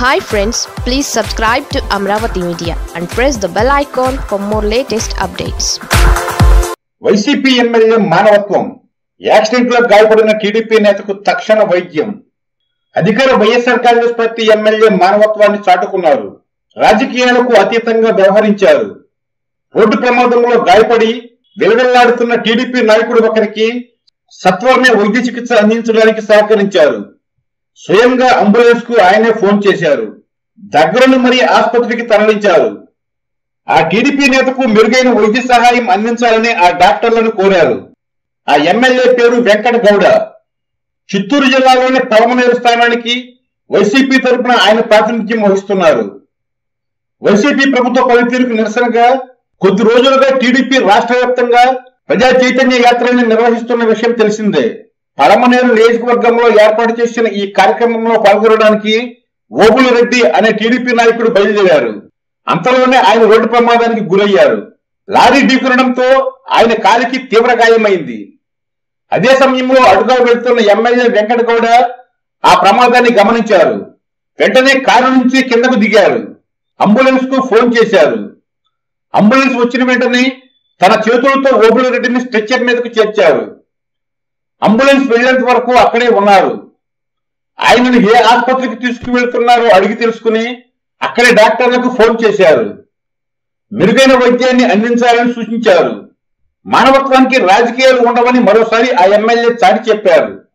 Hi friends please subscribe to Amaravati media and press the bell icon for more latest updates YCP MLA మానవత్వం యాక్సిడెంట్లో గాయపడిన TDP నేతకు తక్షణ వైద్యం. అధికార YSR Congress party MLA మానవత్వాన్ని చాటుకున్నారు. రాజకీయాలకు అతీతంగా వ్యవహరించారు. రోడ్డు ప్రమాదంలో గాయపడి విలవిల్లాడుతున్న టీడీపీ నాయకుడు ఒకరికి సత్వరమే వైద్య చికిత్స అందించడానికి సహకరించారు. స్వయంగా అంబులెన్స్కు ఆయనే ఫోన్ చేశారు. దగ్గరను మరీ ఆసుపత్రికి తరలించారు. ఆ టీడీపీ నేతకు మెరుగైన వైద్య సహాయం అందించాలని ఆ డాక్టర్లను కోరారు. ఆ ఎమ్మెల్యే పేరు వెంకట గౌడ. చిత్తూరు జిల్లాలోని పరమనేరు స్థానానికి వైసీపీ తరపున ఆయన ప్రాతినిధ్యం వహిస్తున్నారు. వైసీపీ ప్రభుత్వ పనితీరుకు నిరసనగా కొద్ది రోజులుగా టీడీపీ రాష్ట్ర వ్యాప్తంగా ప్రజా చైతన్య యాత్రని నిర్వహిస్తున్న విషయం తెలిసిందే. పడమనేరు నియోజకవర్గంలో ఏర్పాటు చేసిన ఈ కార్యక్రమంలో పాల్గొనడానికి ఓబులు రెడ్డి అనే టీడీపీ నాయకుడు బయలుదేరారు. అంతలోనే ఆయన రోడ్డు ప్రమాదానికి గురయ్యారు. లారీ ఢీకొనడంతో ఆయన కాలికి తీవ్ర గాయమైంది. అదే సమయంలో అటుగా వెళ్తున్న ఎమ్మెల్యే వెంకట గౌడ ఆ ప్రమాదాన్ని గమనించారు. వెంటనే కారు నుంచి కిందకు దిగారు. అంబులెన్స్కు ఫోన్ చేశారు. అంబులెన్స్ వచ్చిన వెంటనే తన చేతులతో ఓబుల రెడ్డిని స్ట్రెచ్చర్ మీదకు చేర్చారు. అంబులెన్స్ వెళ్ళేంత వరకు అక్కడే ఉన్నారు. ఆయనను ఏ ఆసుపత్రికి తీసుకువెళ్తున్నారో అడిగి తెలుసుకుని అక్కడే డాక్టర్లకు ఫోన్ చేశారు. మెరుగైన వైద్యాన్ని అందించాలని సూచించారు. మానవత్వానికి రాజకీయాలు ఉండవని మరోసారి ఆ ఎమ్మెల్యే చాటి చెప్పారు.